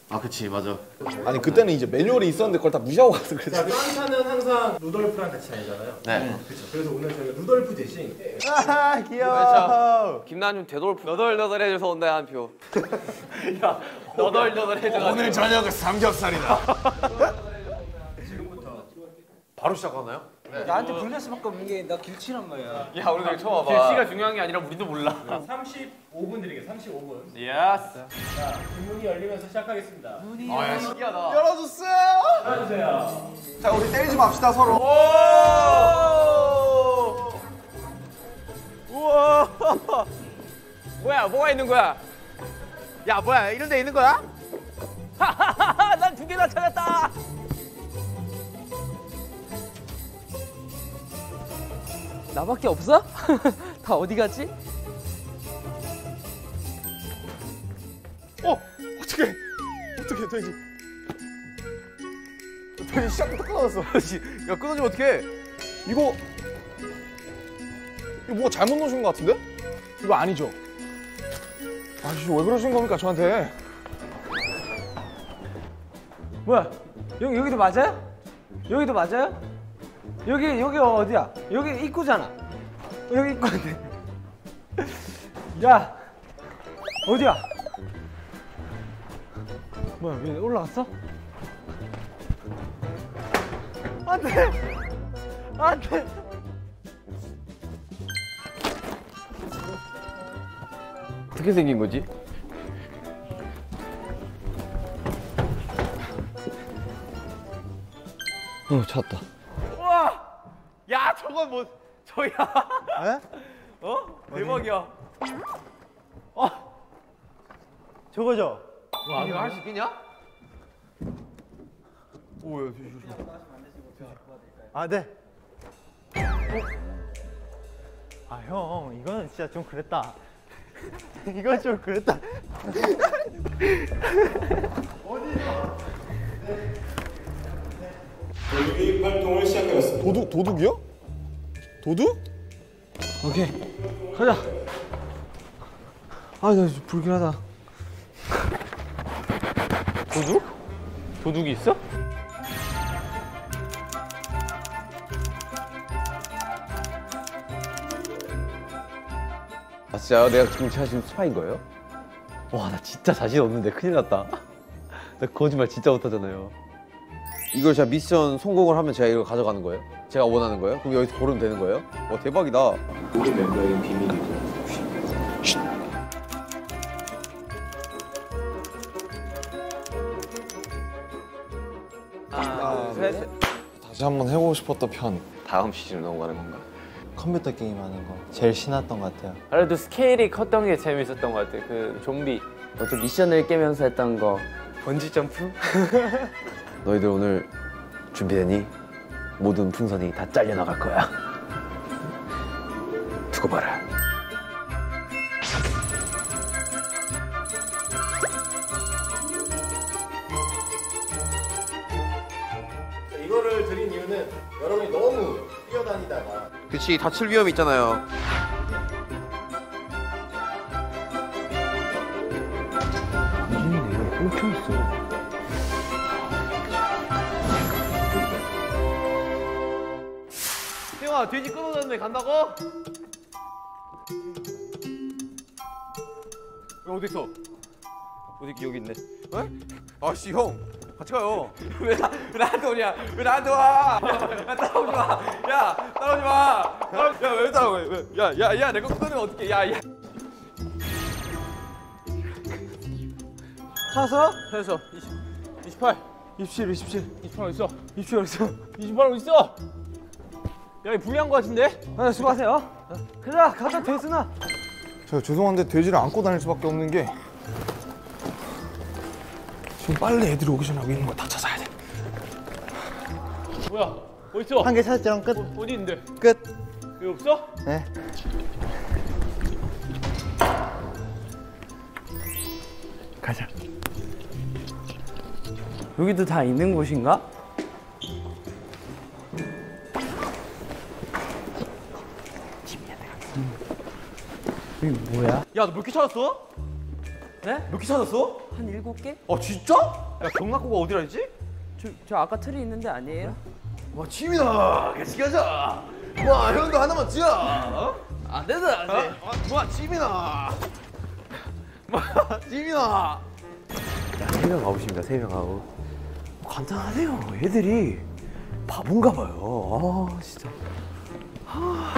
아 그치 맞아. 아니 그때는 이제 매뉴얼이 있었는데 그걸 다 무시하고 가서 그랬어. 산타는 항상 루돌프랑 같이 다니잖아요. 네. 그렇죠. 그래서 오늘 저희가 루돌프 대신 아 귀여워. 김나님 되돌프 너덜너덜해져서 온다 한 표. [laughs] 너덜너덜해져. 오늘 저녁은 삼겹살이다. 바로 시작하나요? 나한테 불릴 수밖에 없는 게 나 길치란 말이야. 야 우리 여기 처음 와봐. 길씨가 중요한 게 아니라 우리도 몰라. 35분 드리게 35분. Yes. 자, 문이 열리면서 시작하겠습니다. 아야 신기하다. 열어줬어요. 열어주세요. 자 우리 때리지 맙시다 서로. [laughs] 뭐야? 뭐가 있는 거야? 야 뭐야? 이런 데 있는 거야? [laughs] 난 두 개나 찾았다. 나밖에 없어? [laughs] 다 어디 갔지? 어 어떻게 어떻게 돼지. 돼지 시작부터 끊어졌어. [laughs] 야 끊어지면 어떡해? 이거 이거 뭐가 잘못 놓으신 것 같은데? 이거 아니죠? 아저씨 왜 그러신 겁니까 저한테? 뭐야? 여기 여기도 맞아요? 여기도 맞아요? 여기 여기 어디야? 여기 입구잖아. 여기 입구인데. 야 어디야? 뭐야 위에 올라갔어? 안돼 안돼. 어떻게 생긴 거지? 어, 찾았다. 야 저건 뭐 저야? 어? 대박이야. 어? 저거죠? 와 이거 할 수 있겠냐? 아 네. 아 형, 이거는 진짜 좀 그랬다. [laughs] 이건 좀 그랬다. 유입 활동을 시작하였습니다. 도둑 도둑이요? 도둑? 오케이 가자. 아 나 불길하다. 도둑? 도둑이 있어? 아 진짜요? 내가 지금 제가 지금 스파인 거예요? 와 나 진짜 자신 없는데 큰일 났다. 나 거짓말 진짜 못하잖아요. 이걸 제가 미션 성공을 하면 제가 이걸 가져가는 거예요? 제가 원하는 거예요? 그럼 여기서 고르면 되는 거예요? 와 대박이다. 우리 멤버의 비밀이고. 하나, 둘, 셋. 다시 한번 해보고 싶었던 편. 다음 시즌으로 넘어가는 건가? 컴퓨터 게임 하는 거 제일 신났던 것 같아요. 그래도 스케일이 컸던 게 재밌었던 것 같아. 그 좀비. 어떤 미션을 깨면서 했던 거 번지 점프? [laughs] 너희들 오늘 준비되니? 모든 풍선이 다 잘려 나갈 거야. 두고 봐라. 이거를 드린 이유는 여러분이 너무 뛰어다니다가 그치 다칠 위험이 있잖아요. 끊어졌네 간다고? 어디 있어? 어디 여기 있네. 아씨 형 같이 가요. [laughs] 왜, 나, 왜 나한테 오냐? 왜 나한테 와? 야, 따라오지 마. 야, 따라오지 마. 따라- 야, 왜 따라와? 왜? 야, 야, 야, 내가 끊으면 어떡해? 야, 야. 해서 20, 28, 27, 27. 28 어딨어? 27 어딨어? 28 어딨어? 여기 불리한 거 같은데? 아, 수고하세요. 그래, 가자, 대순아. 저 죄송한데 돼지를 안고 다닐 수밖에 없는 게 지금 빨리 애들이 오기 전에 여기 있는 거 다 찾아야 돼. 뭐야? 어딨어? 한 개 찾았지랑 끝. 어, 어디 있는데? 끝. 여기 없어? 네. 가자. 여기도 다 있는 곳인가? 이게 뭐야? 야 너 몇 개 찾았어? 네? 몇 개 찾았어? 한 일곱 개? 아 진짜? 야 격납고가 어디라 했지? 저, 저 아까 틀이 있는데 아니에요? 와 지민아 같이 가자. 와 형도 하나만 지어. 어? 안 된다 안 돼. 와 지민아. 와 지민아. 세명 아웃입니다. 세명 아웃. 간단하네요. 애들이 바본가 봐요. 아 진짜. 아.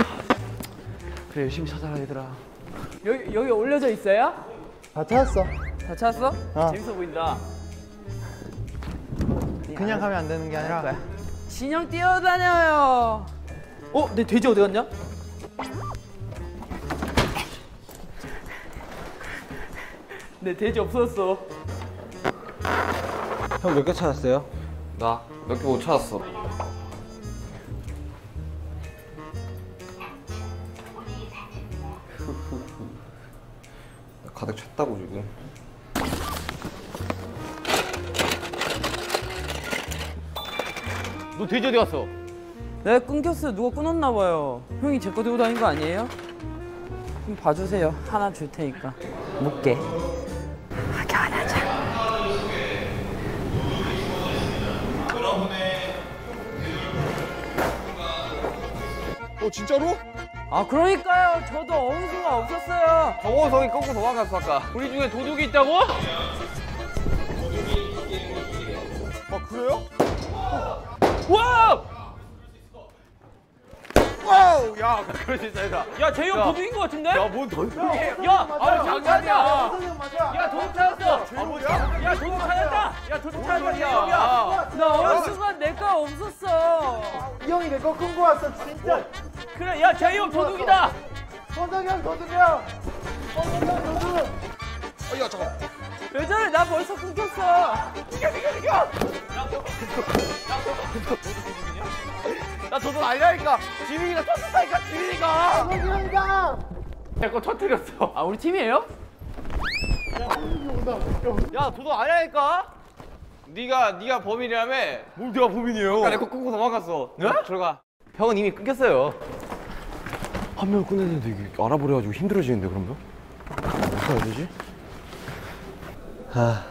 그래 열심히 찾아라 얘들아. 여기, 여기 올려져 있어요? 다 찾았어. 다 찾았어? 어. 재밌어 보인다. 그냥 가면 안 되는 게 아니라 진영 뛰어다녀요. 어? 내 돼지 어디 갔냐? 내 돼지 없어졌어. 형 몇 개 찾았어요? 나 몇 개 못 찾았어. 가득 찼다고 지금. 너 돼지 어디 갔어? 내가 끊겼어요. 누가 끊었나 봐요. 형이 제 거 들고 다닌 거 아니에요? 좀 봐주세요. 하나 줄 테니까. 묵게. 어 진짜로? 아 그러니까요. 저도 어우수가 없었어요. 정호성이 꺾고 도망갔어 아까. 우리 중에 도둑이 있다고? 아 그래요? 와! 와우 야 그래 진짜 얘들아. 야, 재희 형 도둑인 거 같은데? 야뭔 도둑이야? 야, 아, 장난이야. 야, 도둑 찾았어. 야, 도둑 찾았다. 야, 도둑 찾았다. 재희 형이야. 나 어우수가 내거 없었어. 이 형이 내 거 끊고 왔어 진짜. 그래, 야, 재희 형 도둑이다. 선석이 형 도둑이야. 왜 저래? 나 벌써 끊겼어. 나 도둑 아니라니까. 지민이가 쳤었다니까 지민이가. 내거 터뜨렸어. 아 우리 팀이에요? 야 도둑 아니라니까. 네가 네가 범인이라며. 뭘 내가 범인이에요? 아까 내거 끊고 도망갔어. 네? 들어가. 형은 이미 끊겼어요. 한 명을 끊었는데 이게 알아버려가지고 힘들어지는데 그러면? 어떻게 해야 되지? 아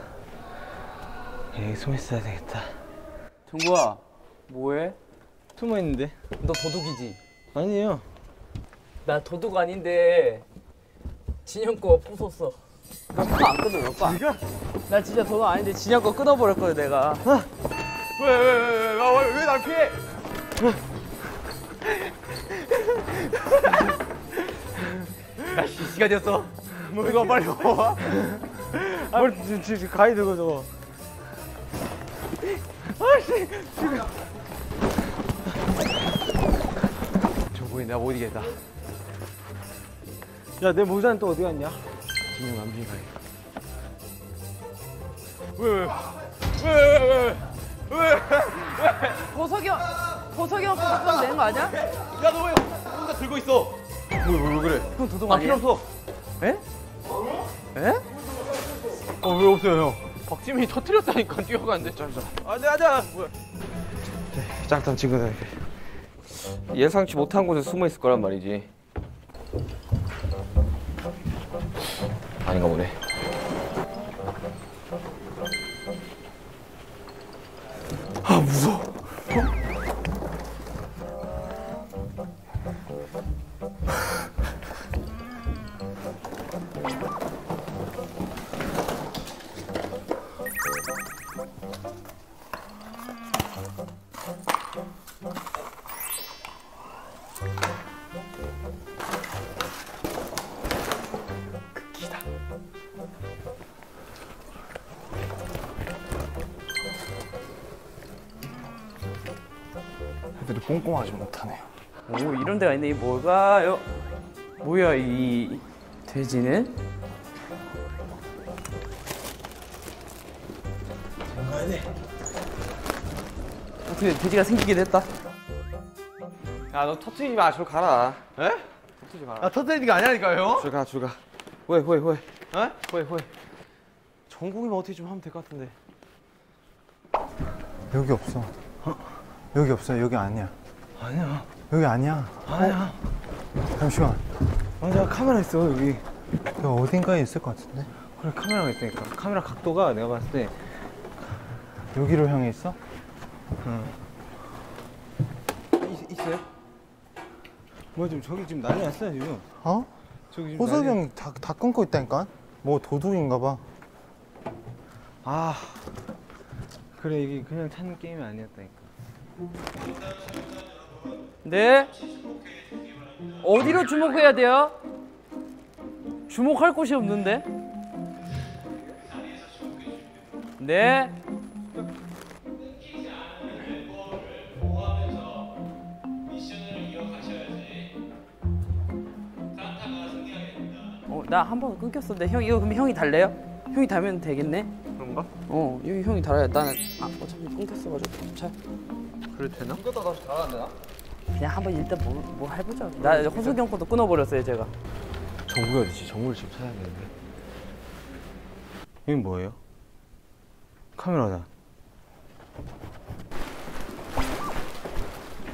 여기 숨어 있어야 되겠다. 정구야 뭐해? 숨어 있는데? 너 도둑이지? 아니에요. 나 도둑 아닌데 진영 거 부쉈어. 너거안 끊어 너 거. 나 진짜 도둑 아닌데 진영 거 끊어버릴 거야 내가. 왜왜왜왜왜날 피해? 야씨 시간 됐어. 뭐 이거 빨리 와. 뭘 지금 지금 가위 들고 저거. 정국이 내가 못 이겠다. 야 내 모자는 또 어디 갔냐? 진영 남준이 가야겠다. 보석이 형, 보석이 형 도둑 되는 거 아니야? 야 너 왜 혼자 들고 있어? 왜, 왜 그래? 형 도둑 아 아니야? 필요 없어. 에? 에? 어 왜 없어요 형? 박지민이 터뜨렸다니까 뛰어가는데. 안돼 안돼. 뭐야? 짝탕 친구들. 예상치 못한 곳에 숨어 있을 거란 말이지. 아닌가 보네. 이런 데가 있네. 이 뭘까요? 뭐야 이 돼지는? 어떻게 돼지가 생기게 됐다. 야너 터트리지 마. 저리 가라. 에? 터트리지 마라. 나 터뜨리는 게 아니라니까요 형 저리 가, 저리 가. 왜, 왜, 왜? 에? 왜, 왜? 전국이면 어떻게 좀 하면 될 것 같은데. 여기 없어. 여기 없어. 여기 아니야. 아니야. 여기 아니야. 아니야. 잠시만. 아, 내가 카메라 있어, 여기. 여기 어딘가에 있을 것 같은데? 그래, 카메라가 있다니까. 카메라 각도가 내가 봤을 때 여기로 향해 있어? 있, 있어요? 뭐야, 지금 저기 지금 난리 났어요, 지금. 어? 저기 지금 호석이 난리- 다, 다 끊고 있다니까? 뭐 도둑인가 봐. 아. 그래, 이게 그냥 찾는 게임이 아니었다니까. 네. 어디로 주목해야 돼요? 주목할 곳이 없는데. 네. 어, 나 한 번 끊겼었는데 형 이거 그럼 형이 달래요? 형이 달면 되겠네? 그런가? 어, 여기 형이 달아야 나는 아, 어차피 끊겼어가지고 잘. 그래도 되나? 그냥 한번 일단 뭐, 뭐 해보자. 나 호석이 형 것도 끊어버렸어요 제가. 정국이 어디지? 정국을 지금 찾아야 되는데. 이건 뭐예요? 카메라다.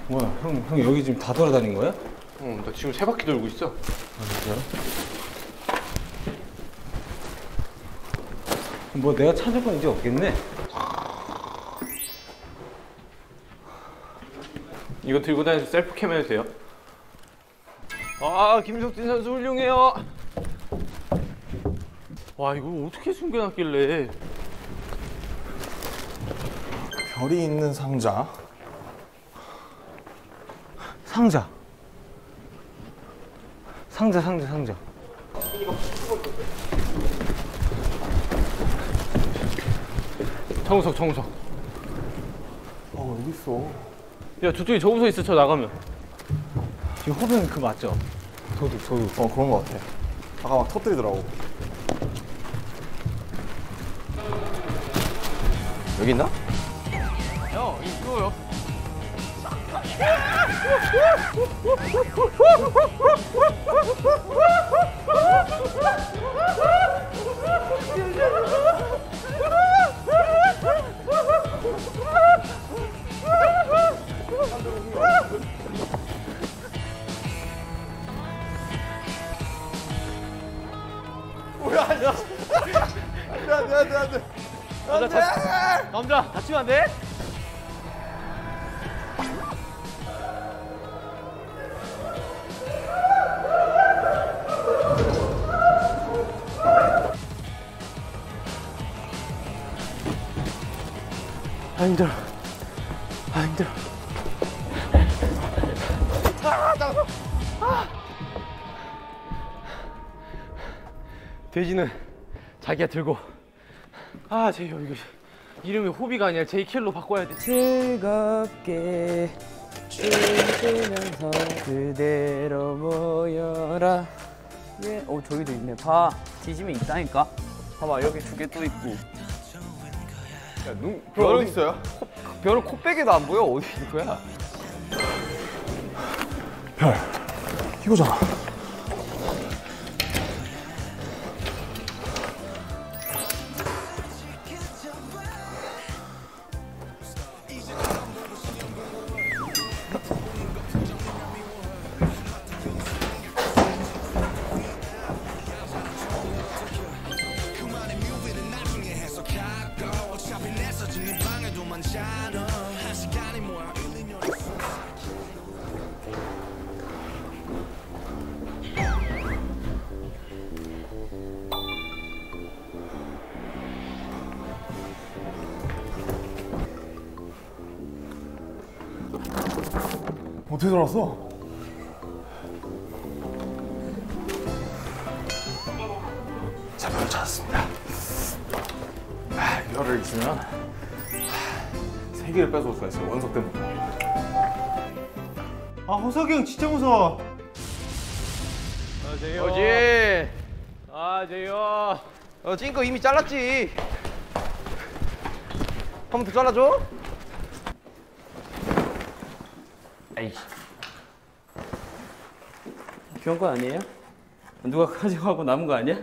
뭐야, 형, 형 여기 지금 다 돌아다닌 거야? 응, 나 지금 세 바퀴 돌고 있어. 뭐 내가 찾을 건 이제 없겠네. 이거 들고 다니면서 셀프캠 해도 돼요? 아 김석진 선수 훌륭해요. 와 이거 어떻게 숨겨놨길래? 별이 있는 상자. 상자. 상자, 상자, 상자. 정우석 정우석. 어, 여기 있어. 야 저쪽에 정우석 있어 저 나가면. 지금 호빈 그 맞죠? 도둑, 도둑. 어, 그런 거 같아. 아까 막 터뜨리더라고. 여기 있나? 형 이거 요. 남자 다치면 안 돼? 돼지는 자기가 들고 아제 이거 이름이 호비가 아니라 제이킬로 바꿔야 돼. 즐겁게 춤추면서 그대로 모여라. 예, 어 저기도 있네. 봐, 뒤지면 있다니까. 봐봐 여기 두 개 또 있고. 별 어디 있어요? 별은 코빼기도 안 보여. 어디 있는 거야? 별. 이거잖아. 알았어. 자, 별 찾았습니다. 아, 별을 주면 아, 세 개를 뺏어올 수가 있어요. 원석 때문에. 아, 호석이 형 진짜 무서워. 아, 어제요. 어제. 아, 제요. 어, 찐거 이미 잘랐지. 한 번 더 잘라줘. 아이씨. 귀여운 거 아니에요? 누가 가져가고 남은 거 아니야?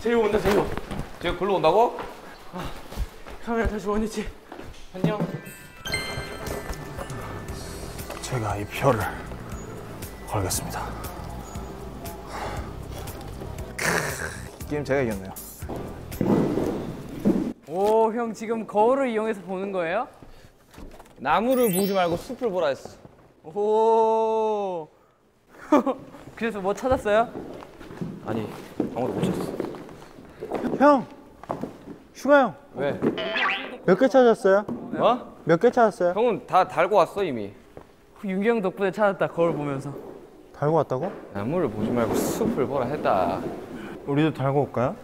제이 온다 제이. 제가 글로 온다고? 카메라 다시 원위치. 안녕. 제가 이 별을 걸겠습니다. 크, 게임 제가 이겼네요. 오, 형 지금 거울을 이용해서 보는 거예요? 나무를 보지 말고 숲을 보라 했어. 오. [laughs] 그래서 뭐 찾았어요? 아니, 아무도 못 찾았어. 형! 슈가 형! 왜? 몇 개 찾았어요? 어? 몇개 찾았어요? 형은 다 달고 왔어 이미. 윤기 형 덕분에 찾았다. 거울 보면서. 달고 왔다고? 나무를 보지 말고 숲을 보라 했다. 우리도 달고 올까요?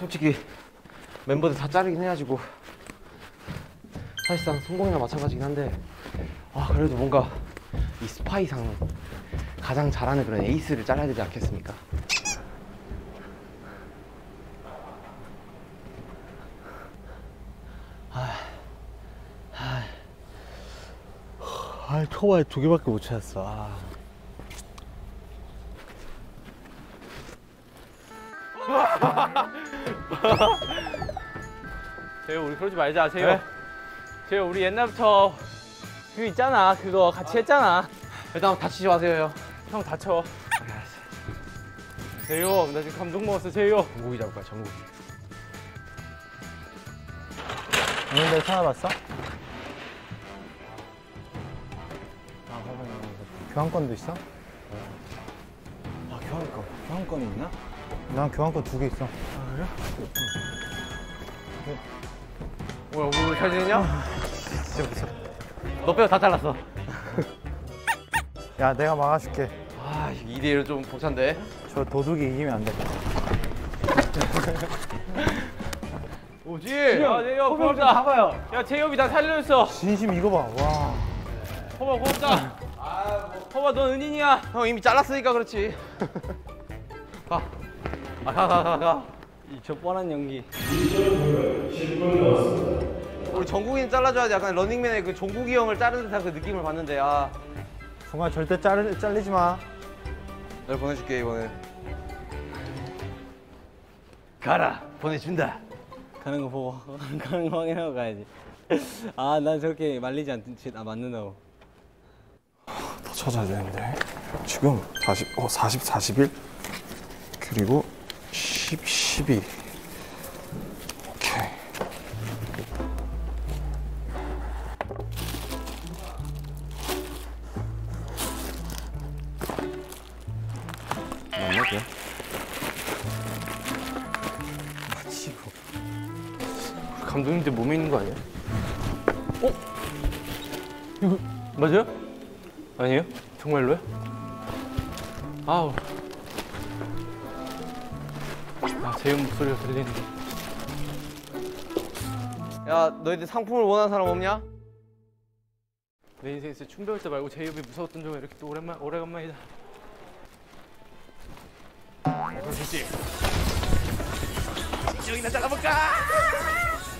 솔직히 멤버들 다 자르긴 해가지고 사실상 성공이나 마찬가지긴 한데 아 그래도 뭔가 이 스파이상 가장 잘하는 그런 에이스를 잘라야 되지 않겠습니까? 아, 초반에 두 개밖에 못 찾았어. 아. [laughs] 제이 우리 그러지 말자 제이. 제이 우리 옛날부터 그거 있잖아. 그거 같이 했잖아. 일단 다치지 마세요 형 다쳐. 제이요, 나 지금 감동 먹었어, 제이요. 전국이 잡을 거야 전국이 오늘 내 찾아봤어? 교환권도 있어? 아 교환권 교환권이 있나? 난 교환권 두 개 있어 뭐야, 우리 잘 지냈냐? 너 빼고 다 잘랐어 야 내가 막아줄게 아 2대1은 좀 벅찬데 저 도둑이 이기면 안돼 오지. 야, 제이요, 고맙다. 봐봐요. 야, 제이홉이 나 살려줬어. 진심 이거 봐와 호바, 고맙다. 호바, 넌 은인이야. 형 이미 잘랐으니까 그렇지 가 아, 가, 가, 가, 가. 저 뻔한 연기. 우리 정국이는 잘라줘야지 약간 런닝맨의 그 종국이 형을 자르는 듯한 그 느낌을 받는데 아 정말 절대 잘, 잘리지 마 널 보내줄게 이번에 가라. 보내준다. 가는 거 보고 [laughs] 가는 거 확인하고 가야지. [laughs] 아, 난 저렇게 말리지 않지, 아, 맞는다고. 더 찾아야 되는데 지금 40, 어, 40, 41 그리고 10, 12 오케이 감독님들 몸에 있는 거 아니야? 어? 이거 맞아요? 아니에요? 정말로요? 아우. 재현 목소리가 들리는데. 야 너희들 상품을 원하는 사람 없냐? 내 인생에서 춤 배울 때 말고 제이홉이 무서웠던 점이 이렇게 또 오랜만 오래간만이다.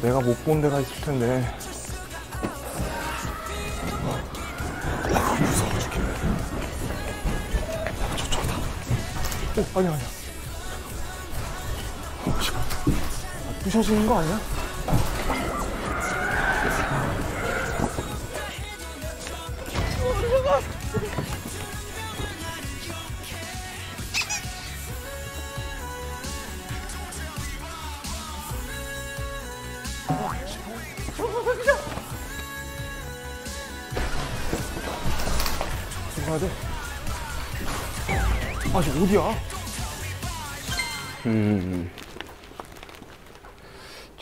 내가 못 본 데가 있을 텐데 어, 아니야 아니야 부셔지는 거 아니야? 가야 돼. 아직 어디야? 음.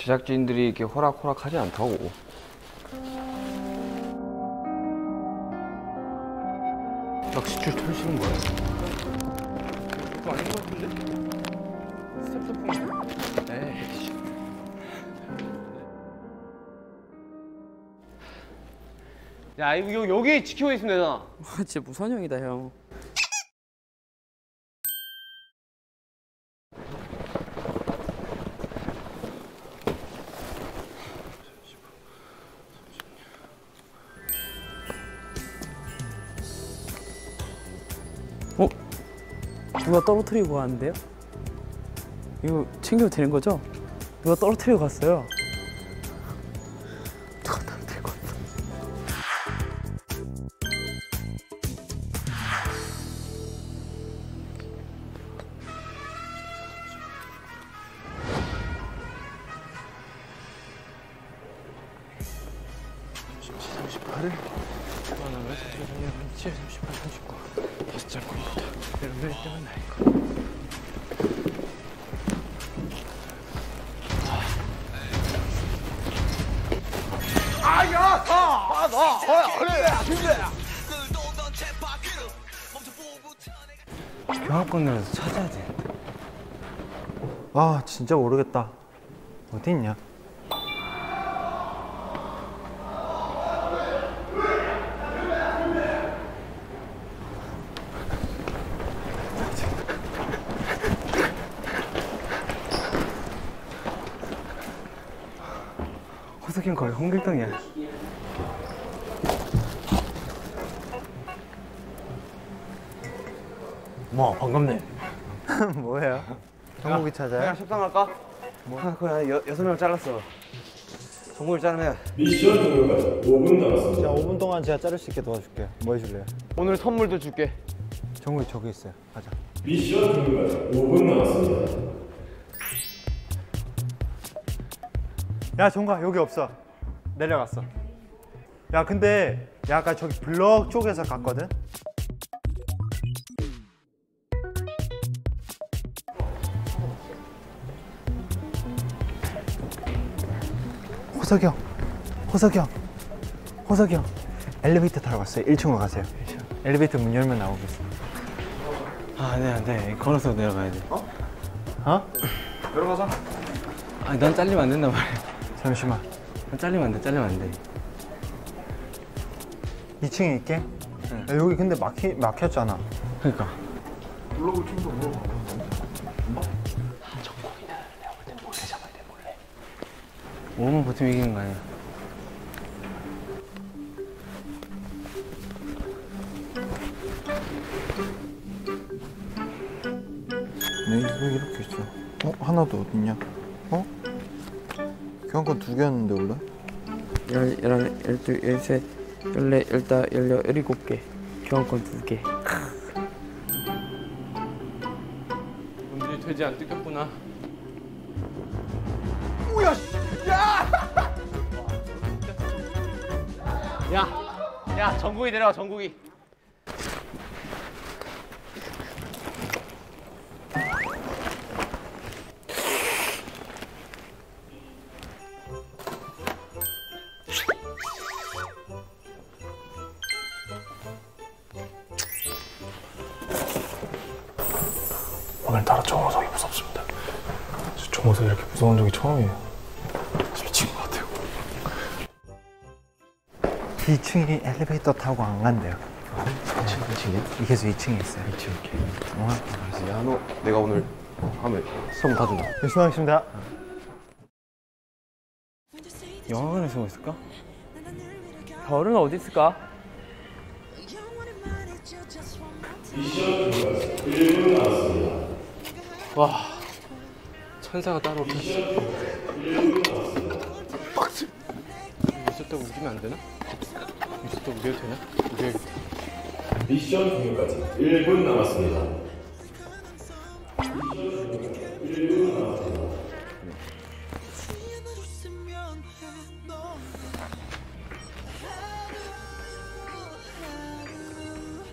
제작진들이 이렇게 호락호락하지 않다고. 낚시줄 털시는 거예요? 그거 아닌 것 같은데? 스텝. 에이씨. 야 이거 여기 지키고 있으면 되잖아. 와 진짜 무선형이다 형. 떨어뜨리고 가는데요? 이거 챙겨도 되는 거죠? 누가 떨어뜨리고 갔어요. 진짜 모르겠다. 어디 있냐? 호석이 형 거의 홍길동이야. 뭐 반갑네. 뭐예요? 정국이 찾아요? 그냥 식당할까? 뭐? 아, 그래 여, 여섯 명 잘랐어. 정국을 자르면 미션 종료까지 5분 남았습니다. 자 5분 동안 제가 자를 수 있게 도와줄게요. 뭐 해줄래요? 오늘 선물도 줄게. 정국이 저기 있어요. 가자. 미션 종료까지 5분 남았습니다. 야 정가 여기 없어. 내려갔어. 야 근데 야 아까 저기 블럭 쪽에서 갔거든. 호석이 형, 호석이 형, 호석이 형. 엘리베이터 타러 갔어요. 1층으로 가세요. 엘리베이터 문 열면 나오겠어. 아, 네, 안 돼. 걸어서 내려가야 돼. 어? 들어가자. 아니, 난 잘리면 안 된단 말이야. 잠시만. 난 잘리면 안 돼, 잘리면 안 돼. 2층에 있게. 야, 여기 근데 막히 막혔잖아. 그러니까. 오 만 버티면 이기는 거 아니야? 네, 왜 이렇게 있어? 어? 하나도 어딨냐? 어? 교환권 두 개였는데 원래? 열, 열하나, 열둘, 열셋, 열넷, 열다, 열여, 열일곱 개. 교환권 두 개. 놈들이 돼지 안 뜯겼구나. 정국이 내려와 정국이. 오늘따라 정호석이 무섭습니다. 저 정호석이 이렇게 무서운 적이 처음이에요. 2층이 엘리베이터 타고 안 간대요. 2층, 2층이요? 계속 2층에 있어요. 2층, 오케이. 야, 너 내가 오늘 하면 선물 다 준다. 열심히 하겠습니다. 영화관에 숨어 있을까? 별은 어디 있을까? 와, 천사가 따로 없어. 있었다고 우기면 안 되나? 있었다고 우겨도 되나? 우겨야겠다. 미션 종료까지 1분 남았습니다.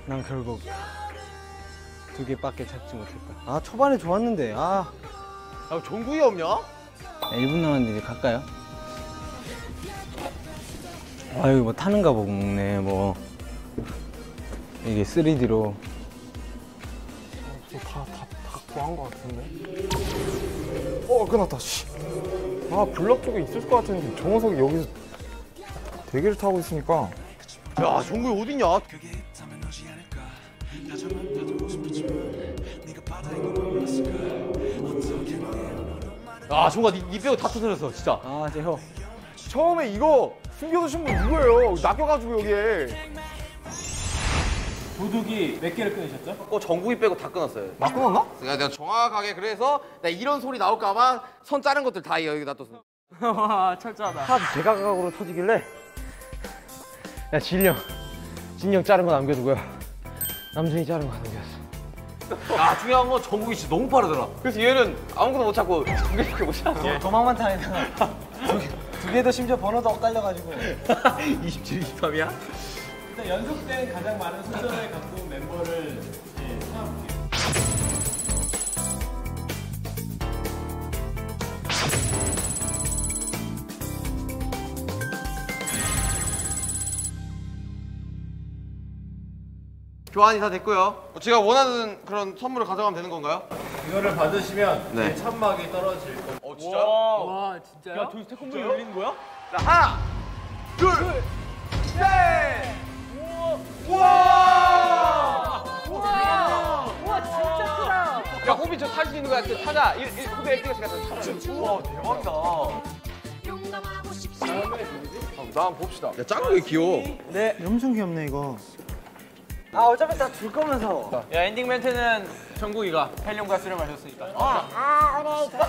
난 결국 두 개밖에 찾지 못했다. 아 초반에 좋았는데 아. 야 정국이 없냐? 1분 남았는데 이제 갈까요? 아유, 뭐 타는가 보네, 뭐. 이게 3D로 구한 거 같은데. 어 끝났다. 씨. 아 블럭 쪽에 있을 것 같은데 정우석이 여기서 대기를 타고 있으니까. 야 정국이 어딨냐? 아 정국아 니, 니 빼고 다 터뜨렸어 진짜. 아 제호 처음에 이거 숨겨두신 분 누구예요? 낚여가지고 여기에. 도둑이 몇 개를 끊으셨죠? 어 정국이 빼고 다 끊었어요. 나 끊었나? 내가 내가 정확하게 그래서 내가 이런 소리 나올까봐 선 자른 것들 다 여기다 뒀어. 와 철저하다. 하도 제각각으로 터지길래 야 진령 진령 자른 거 남겨두고요 남준이 자른 거 남겼어 야 중요한 건 정국이 진짜 너무 빠르더라. 그래서 얘는 아무것도 못 찾고 정국이밖에 못 찾았어. 도망만 타니까 [laughs] 두 개도 심지어 번호도 엇갈려가지고 [laughs] 27, 23이야? 일단 연속된 가장 많은 순서를 갖고 온 멤버를 이제 찾아볼게요. 교환이 다 됐고요. 제가 원하는 그런 선물을 가져가면 되는 건가요? 이거를 받으시면 네. 천막이 떨어질 겁니다. 어 진짜요? 와 진짜요? 야, 저기 태권도 열리는 거야? 자 하나, 둘, 셋. 와 진짜 크다. 야 호비 저탈수 있는 거 같아. 타자. 일, 일, 호비 1등에서 가자. 우와 대박이다. 나 한번 봅시다. 야게 귀여워. 엄청 귀엽네 이거. 아 어차피 다 줄 거면서 야 엔딩 멘트는 정국이가 헬륨 가스를 마셨으니까. 아, 그래.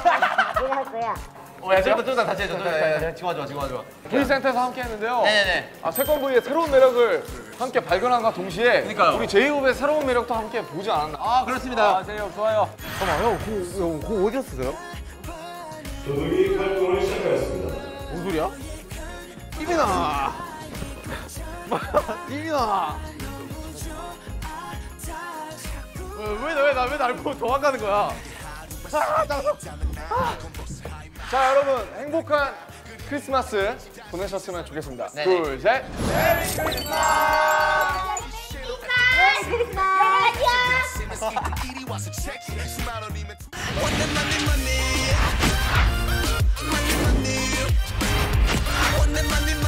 내가 할 거야. 어야 저기다 저기다 다시 해줘. 저기다. 지금 와줘 지금 와줘. V센터에서 함께 했는데요. 네네네. 아, second V의 새로운 매력을 함께 발견함과 동시에 그러니까요. 우리 제이홉의 새로운 매력도 함께 보지 않았나. 아 그렇습니다. 아 제이홉 좋아요. 잠깐만, 형, 그거, 그거 어디서 쓰세요? 도둑이 활동을 시작하였습니다. 뭔 소리야? 이민아. 이민아. [laughs] 왜왜나왜 날 보고 도망가는 거야? 아. 아. 자 여러분 행복한 크리스마스 보내셨으면 좋겠습니다. 둘 셋. 메리 크리스마스! 안녕!